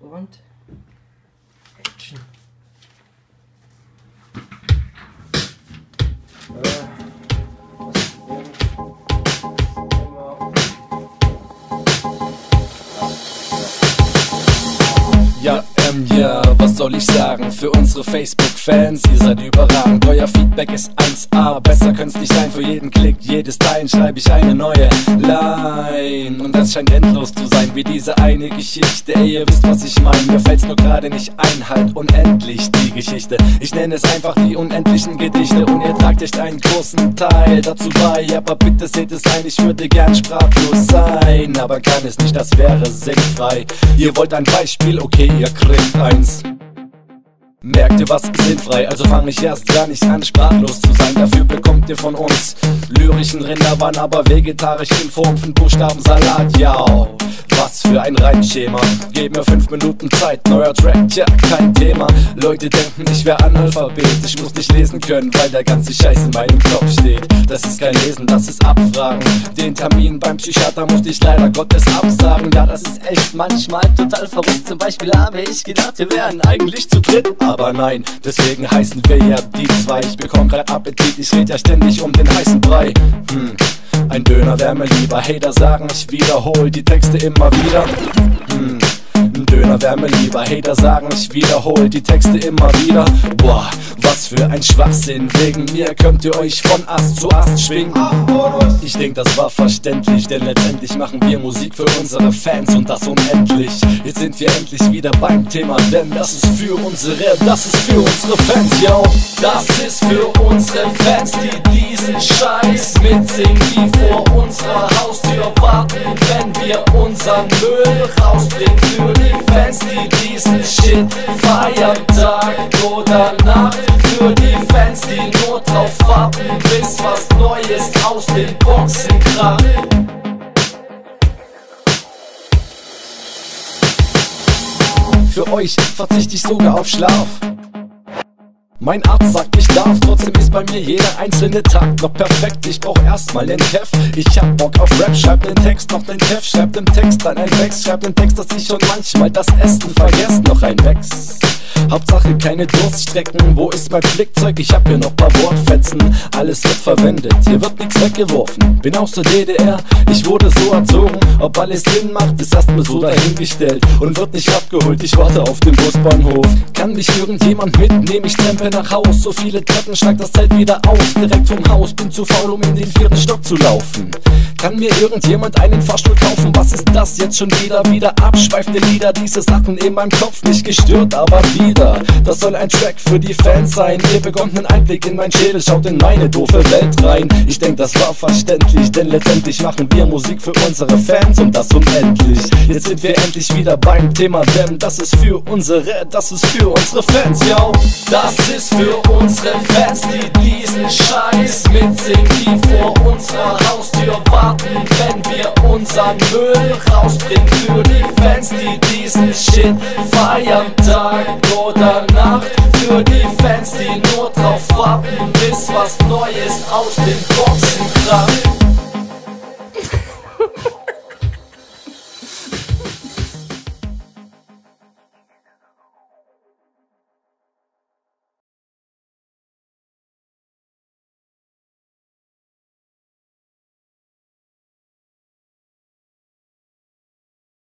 Und Action. Ja, ähm, ja, was soll ich sagen? Für unsere Facebook-Fans, ihr seid überragend. Euer Feedback ist 1A, besser könnte nicht sein. Für jeden Klick, jedes Teilen schreibe ich eine neue Line. Und das scheint endlos zu sein, wie diese eine Geschichte. Ey, ihr wisst, was ich meine. Mir fällt's nur gerade nicht ein, halt unendlich die Geschichte. Ich nenne es einfach die unendlichen Gedichte. Und ihr tragt echt einen großen Teil dazu bei. Aber bitte seht es ein, ich würde gern sprachlos sein. Aber kann es nicht, das wäre sinnfrei. Ihr wollt ein Beispiel, okay, ihr kriegt eins. Merkt ihr, was sinnfrei? Also fange ich erst gar nicht an, sprachlos zu sein. Dafür bekommt ihr von uns lyrischen Rinderwann, aber vegetarisch in Form von Buchstabensalat. Ja, was für ein Reimschema. Gebt mir fünf Minuten Zeit, neuer Track, tja, kein Thema. Leute denken, ich wäre Analphabet. Ich muss nicht lesen können, weil der ganze Scheiß in meinem Kopf steht. Das ist kein Lesen, das ist Abfragen. Den Termin beim Psychiater musste ich leider Gottes absagen. Ja, das ist echt manchmal total verrückt. Zum Beispiel habe ich gedacht, wir wären eigentlich zu dritt. Aber nein, deswegen heißen wir ja die zwei. Ich bekomm grad Appetit, ich red ja ständig um den heißen Brei. Hm. Ein Döner wär mir lieber, Hater sagen, ich wiederhol die Texte immer wieder. Hm. Ein Döner wär mir lieber, Hater sagen, ich wiederhol die Texte immer wieder. Boah, was für ein Schwachsinn, wegen mir könnt ihr euch von Ast zu Ast schwingen. Ich denk, das war verständlich, denn letztendlich machen wir Musik für unsere Fans und das unendlich. Jetzt sind wir endlich wieder beim Thema, denn das ist für unsere, das ist für unsere Fans, yo. Das ist für unsere Fans, die diesen Scheiß mitsingen, die vor unserer Haustür warten, wenn wir unseren Müll rausbringen. Drauf warten, bis was Neues aus den Boxen kracht. Für euch verzichte ich sogar auf Schlaf. Mein Arzt sagt, ich darf, trotzdem ist bei mir jeder einzelne Tag noch perfekt. Ich brauch erstmal den Kev, ich hab Bock auf Rap, schreib den Text, noch den Kev, schreib den Text, dann ein Wex, schreib den Text, dass ich schon manchmal das Essen vergesse, noch ein Wex. Hauptsache keine Durststrecken, wo ist mein Flickzeug? Ich hab hier noch paar Wortfetzen, alles wird verwendet, hier wird nichts weggeworfen. Bin aus der DDR, ich wurde so erzogen, ob alles Sinn macht, ist erstmal so dahingestellt und wird nicht abgeholt. Ich warte auf dem Busbahnhof. Kann mich irgendjemand mitnehmen? Ich trempe nach Haus, so viele Treppen, schlag das Zelt wieder auf, direkt vom Haus, bin zu faul, um in den vierten Stock zu laufen. Kann mir irgendjemand einen Fahrstuhl kaufen? Was ist das jetzt schon wieder? Wieder abschweifende Lieder, diese Sachen in meinem Kopf nicht gestört, aber wieder. Das soll ein Track für die Fans sein. Ihr bekommt einen Einblick in mein Schädel, schaut in meine doofe Welt rein. Ich denk, das war verständlich, denn letztendlich machen wir Musik für unsere Fans und das unendlich. Jetzt sind wir endlich wieder beim Thema, denn das ist für unsere, das ist für unsere Fans, yo. Das ist für unsere Fans, die diesen Scheiß mitsingen, die vor unserer Haustür warten, wenn wir unseren Müll rausbringen. Für die Fans, die diesen Shit feiern, Tag oder Nacht. Für die Fans, die nur drauf warten, bis was Neues aus den Boxen kracht.